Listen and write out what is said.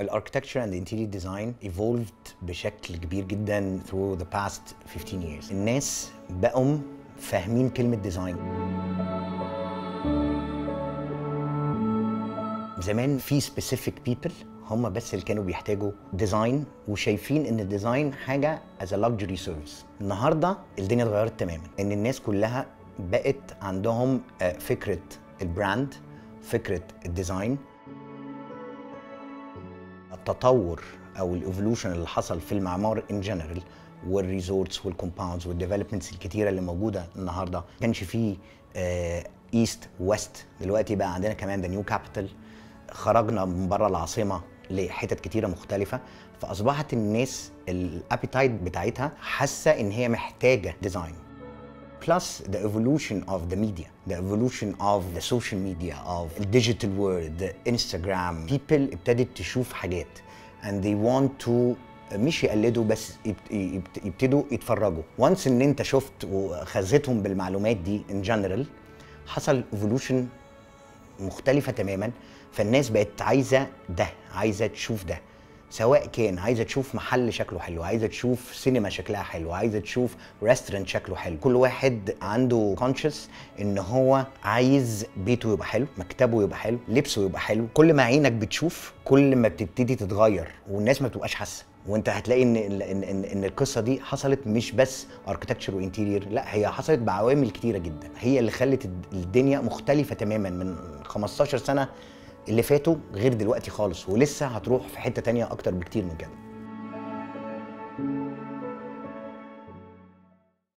ال architecture and interior design evolved بشكل كبير جدا through the past 15 years. الناس بقوا فاهمين كلمة design زمان في specific people هم بس اللي كانوا بيحتاجوا design وشايفين إن ال design حاجة as luxury service النهارده الدنيا اتغيرت تماما. إن الناس كلها بقت عندهم آه، فكرة ال brand فكرة ال design التطور أو ال evolution اللي حصل في المعمار in general وال resorts وال compounds وال developments الكتيرة اللي موجودة النهارده. ما كانش فيه East West دلوقتي بقى عندنا كمان the new capital خرجنا من بره العاصمة لحتت كتيرة مختلفة. فأصبحت الناس ال appetite بتاعتها حاسة إن هي محتاجة design plus the evolution of the media, the evolution of the social media, of the digital world, the Instagram. People ابتدت تشوف حاجات and they want to مش يقلدوا بس يبت- يبت- يبتدوا يتفرجوا. once ان انت شفت وخزتهم بالمعلومات دي in general حصل evolution مختلفة تماما فالناس بقت عايزة ده عايزة تشوف ده سواء كان عايزة تشوف محل شكله حلو عايزة تشوف سينما شكلها حلو عايزة تشوف restaurant شكله حلو كل واحد عنده conscious إن هو عايز بيته يبقى حلو مكتبه يبقى حلو لبسه يبقى حلو. كل ما عينك بتشوف كل ما بتبتدي تتغير والناس ما بتبقاش حاسة. وأنت هتلاقي إن ان ان, إن, القصة دي حصلت مش بس architecture و interior لا هي حصلت بعوامل كتيرة جدا. هي اللي خلت الد- الدنيا مختلفة تماما من 15 سنة اللي فاتوا غير دلوقتي خالص ولسه هتروح في حتة تانية أكتر بكتير من كده.